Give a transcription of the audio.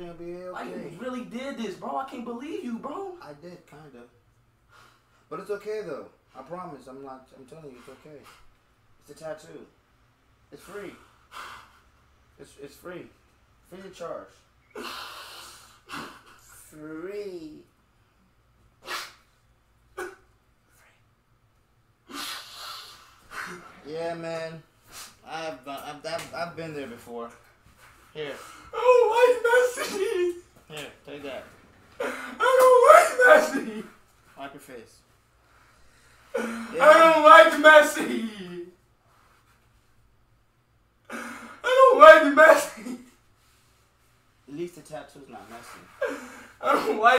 everything will be Like you really did this, bro. I can't believe you, bro. I did, kinda. But it's okay though. I promise. I'm not. I'm telling you, it's okay. It's a tattoo. It's free. It's it's free. Free of charge. Free. Yeah, man. I've done, I've, I've I've been there before. Here, I don't like Messi. here, take that. I don't like Messi. Wipe your face. I don't like Messi. I don't like Messi. At least the tattoo's not messy. I don't like.